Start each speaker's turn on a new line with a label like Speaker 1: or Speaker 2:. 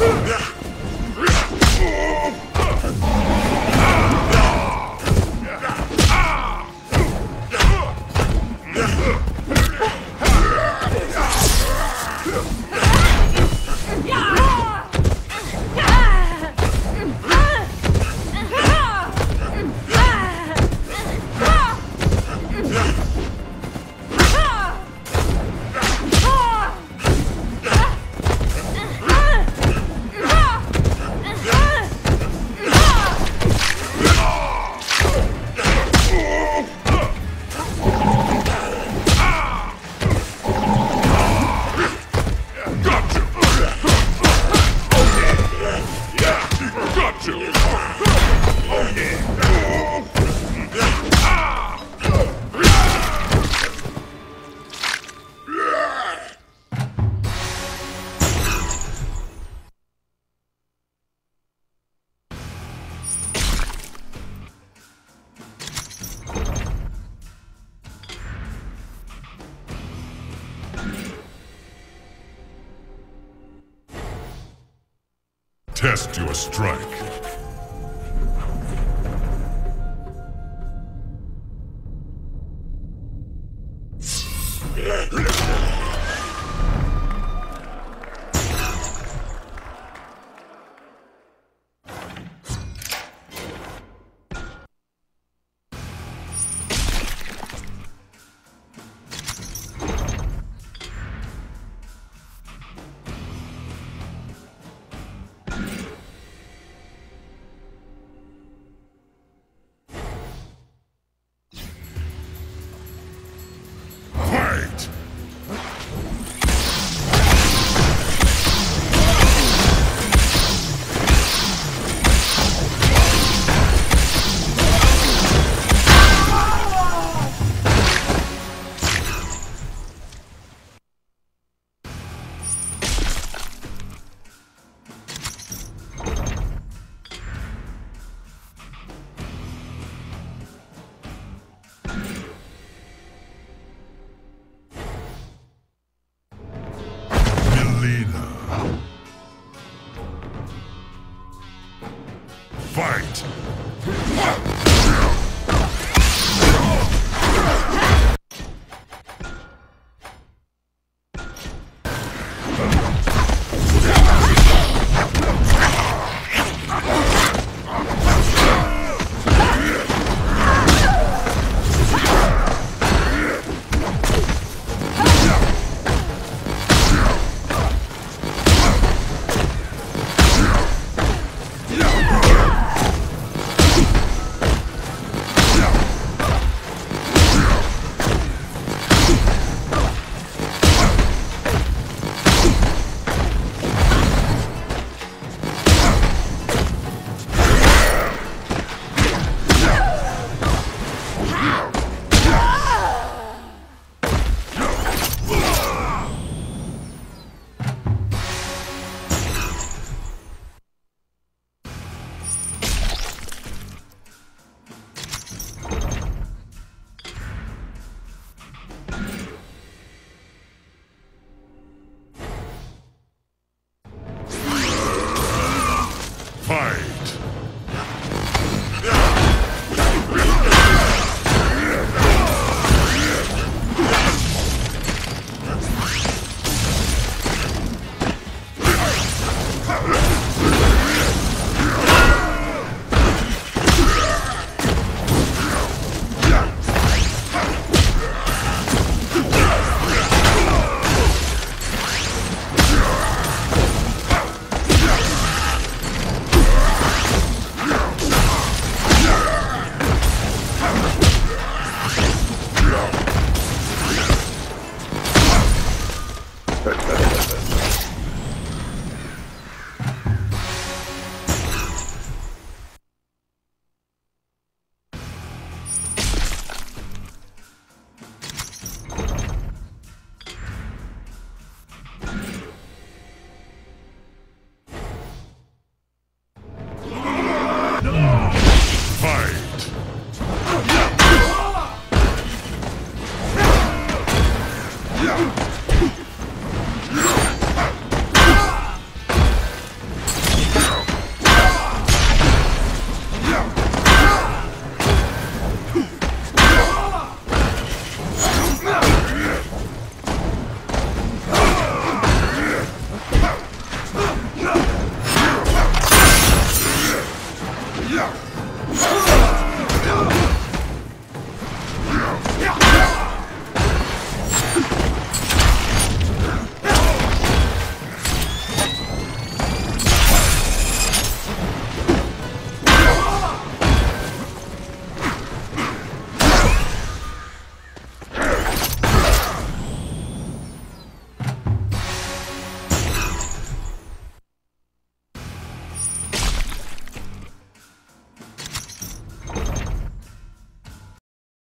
Speaker 1: Yeah. Test your strike. Fight!